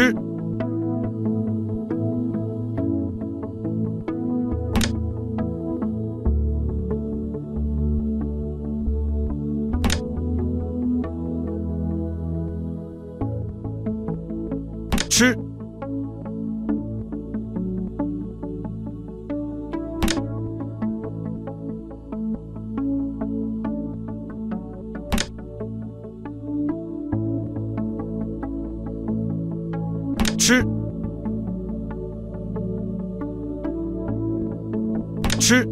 吃，吃，吃，吃，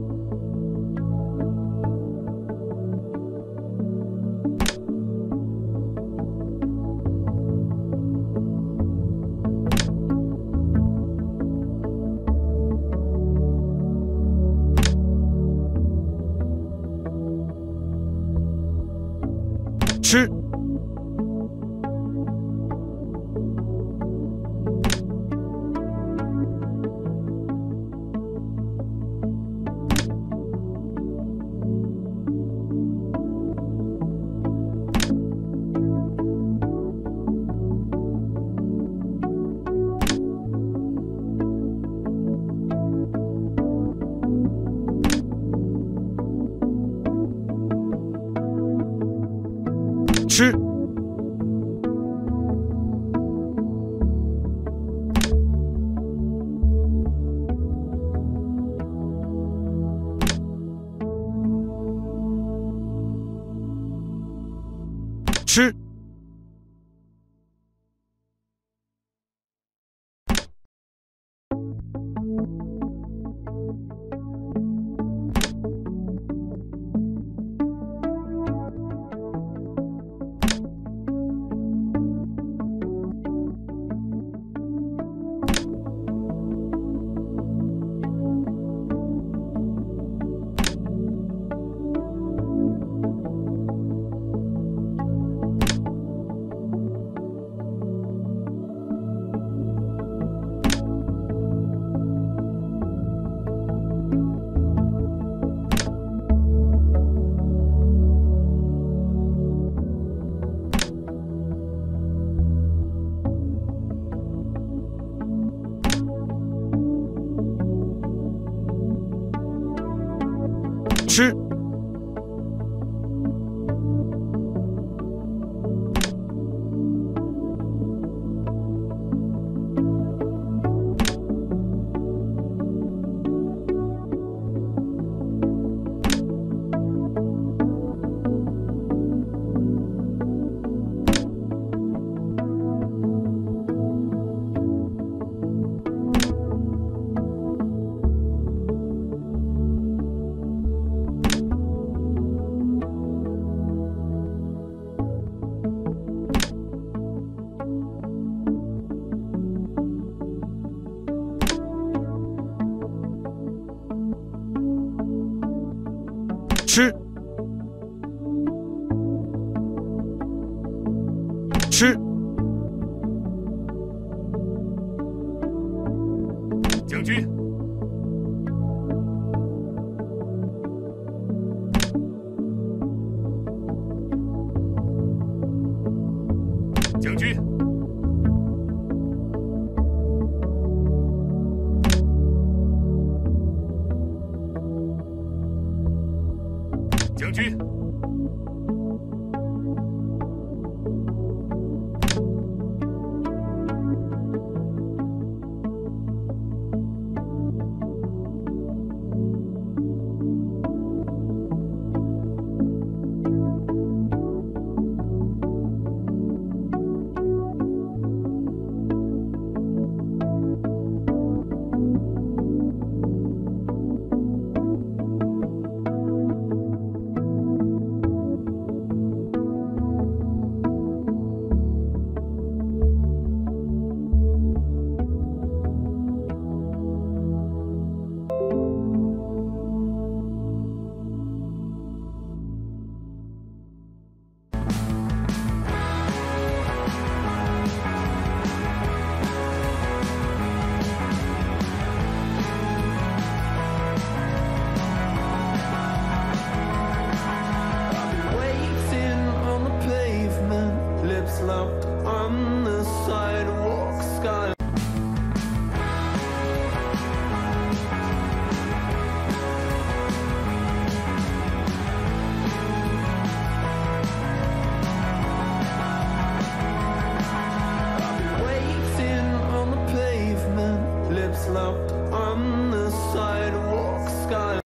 吃，吃吃。吃，吃。吃。将军。将军。将军